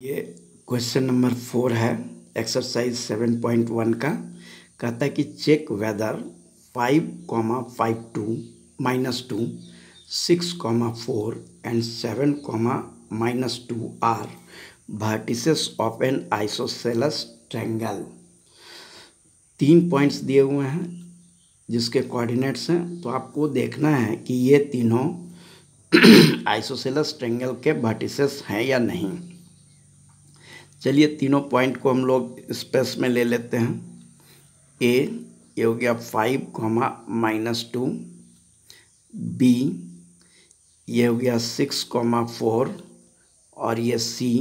ये question number four है exercise seven point one का। कहता है कि check whether five comma five two minus two six comma four and seven comma minus two are vertices of an isosceles triangle तीन points दिए हुए हैं, जिसके कोऑर्डिनेट्स हैं तो आपको देखना है कि ये तीनों आइसोसेलस ट्रेंगल के वर्टिसेस हैं या नहीं। चलिए तीनों पॉइंट को हम लोग स्पेस में ले लेते हैं। ए ये हो गया five comma minus two B ये हो गया सिक्स कॉमा फोर और ये सी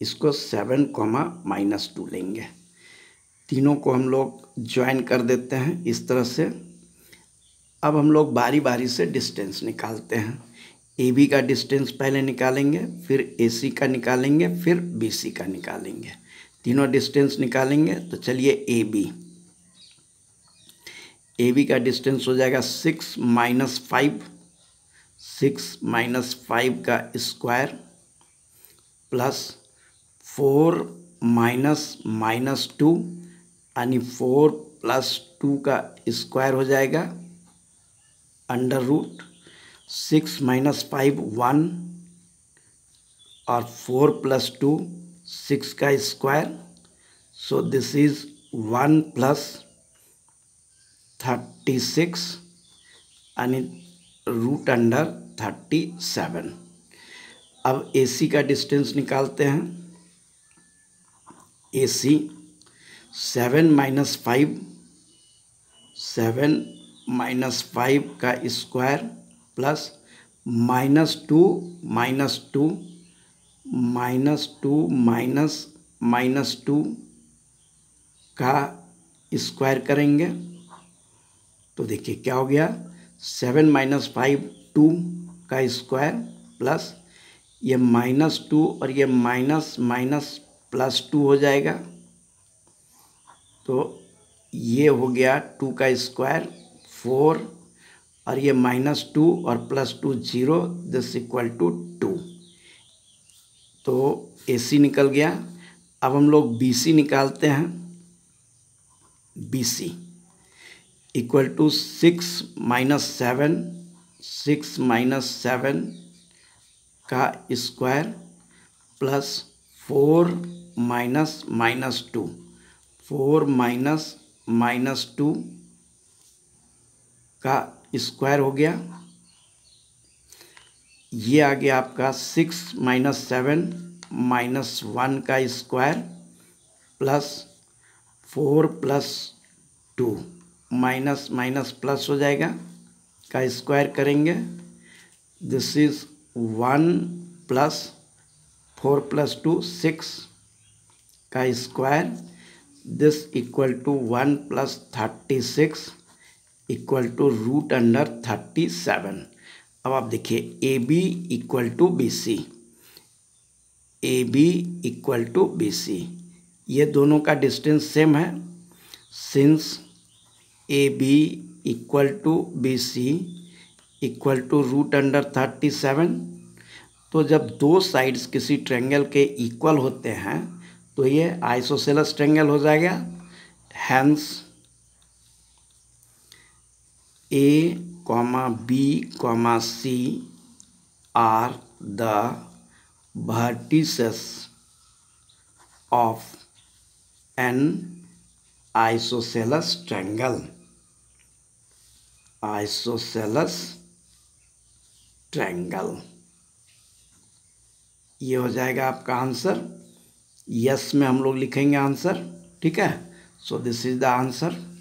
इसको सेवन कॉमा माइनस टू लेंगे। तीनों को हम लोग ज्वाइन कर देते हैं इस तरह से। अब हम लोग बारी बारी से डिस्टेंस निकालते हैं। ए बी का डिस्टेंस पहले निकालेंगे, फिर ए सी का निकालेंगे, फिर बी सी का निकालेंगे। तीनों डिस्टेंस निकालेंगे तो चलिए ए बी ए बी का डिस्टेंस हो जाएगा six minus five six minus five का square plus four minus minus two यानी फोर प्लस टू का स्क्वायर हो जाएगा under root six minus five one और फोर प्लस टू सिक्स का square. So this is one plus thirty six यानी root under thirty seven. अब A C का distance निकालते हैं। A C seven minus five, seven minus five का square plus minus two minus two minus two minus minus two का square करेंगे। तो देखिए क्या हो गया? सेवन माइनस फाइव टू का स्क्वायर प्लस ये माइनस टू और ये माइनस माइनस प्लस टू हो जाएगा। तो ये हो गया टू का स्क्वायर फोर और ये माइनस टू और plus two zero this equal to two तो ए सी निकल गया। अब हम लोग बी सी निकालते हैं। B C equal to six minus seven six minus seven का square plus four minus minus two four minus minus two का स्क्वायर हो गया। ये आ गया आपका six minus seven minus one का square plus four plus two. Minus minus plus हो जाएगा, का स्क्वायर करेंगे। This is one plus four plus two six का square. This equal to one plus thirty six equal to root under thirty seven अब आप देखिए A B equal to B C A B equal to B C ये दोनों का distance same है. Since A B equal to B C equal to root under thirty seven तो जब दो साइड्स किसी ट्रेंगल के इक्वल होते हैं तो ये आइसोसेलस ट्रेंगल हो जाएगा. Hence A comma B comma C are the vertices of an isosceles triangle isosceles triangle ये हो जाएगा आपका आंसर। यस में हम लोग लिखेंगे आंसर, ठीक है? So this is the answer